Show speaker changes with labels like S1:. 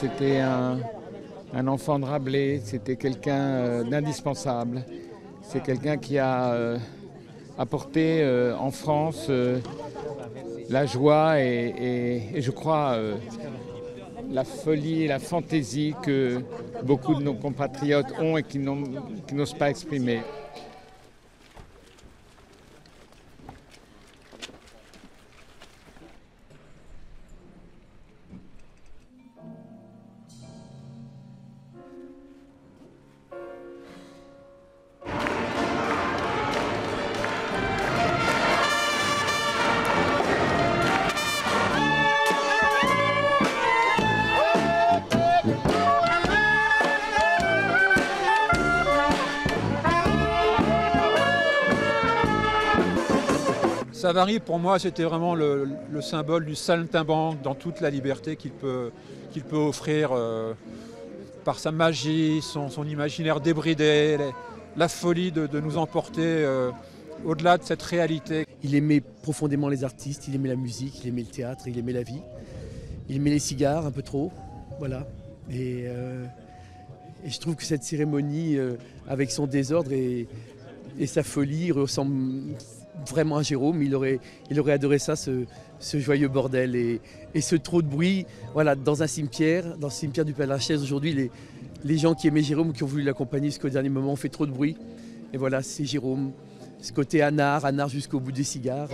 S1: c'était un, enfant de Rabelais, c'était quelqu'un euh, d'indispensable. C'est quelqu'un qui a euh, apporté euh, en France la joie et, et- je crois la folie et la fantaisie que beaucoup de nos compatriotes ont et qui n'osent pas exprimer.
S2: Savary, pour moi, c'était vraiment le, le symbole du saltimbanque dans toute la liberté qu'il peut, peut offrir euh, par sa magie, son, imaginaire débridé, la folie de, nous emporter euh, au-delà de cette réalité.
S3: Il aimait profondément les artistes, il aimait la musique, il aimait le théâtre, il aimait la vie. Il aimait les cigares un peu trop, voilà. Et, euh, je trouve que cette cérémonie, avec son désordre et sa folie, ressemble vraiment à Jérôme. Il aurait, adoré ça, ce, joyeux bordel et, ce trop de bruit. Voilà, dans un cimetière, dans le cimetière du Père Lachaise, aujourd'hui, les, les gens qui aimaient Jérôme, qui ont voulu l'accompagner jusqu'au dernier moment, ont fait trop de bruit. Et voilà, c'est Jérôme, ce côté anard, anard jusqu'au bout des cigares.